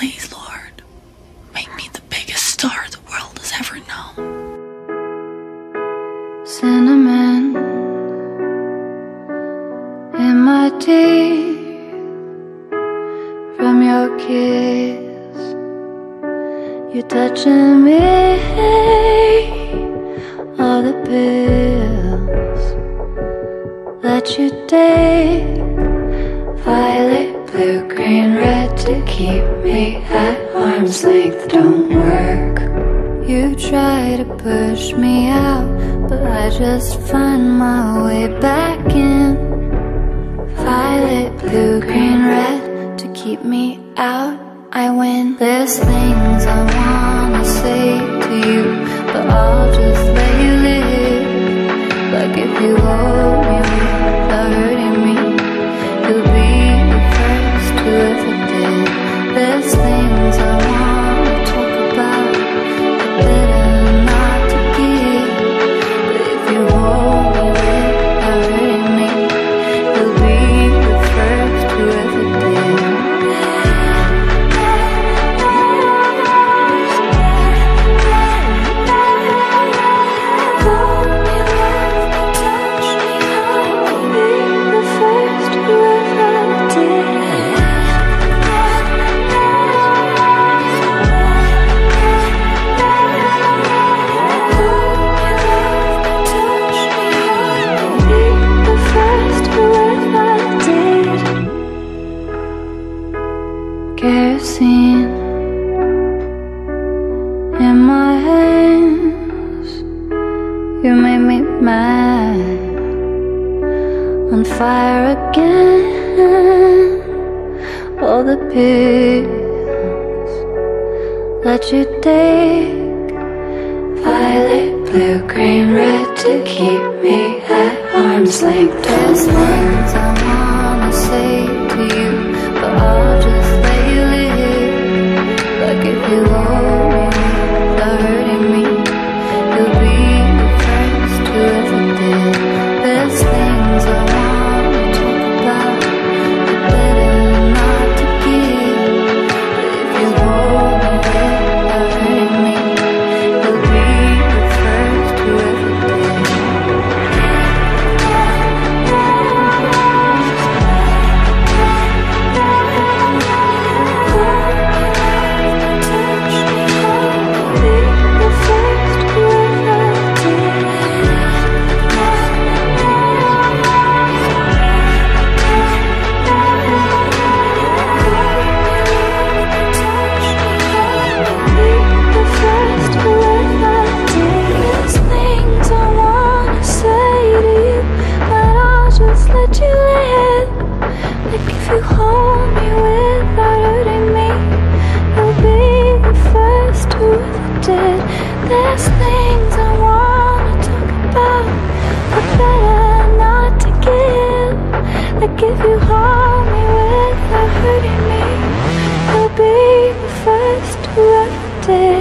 Please, Lord, make me the biggest star the world has ever known. Cinnamon in my teeth from your kiss. You're touching me, all the pills that you take. Violet, blue, green, red to keep me at arm's length don't work. You try to push me out, but I just find my way back in. Violet, blue, green, red to keep me out. I win. There's things I wanna say to you, but I'll just let you live. Like if you hold Kerosene in my hands, you made me mad, on fire again. All the pills that you take, violet, blue, green, red to keep me at arm's length. Things There's things I wanna talk about, but better not to give. Like if you harm me without hurting me, I'll be the first to ever dig.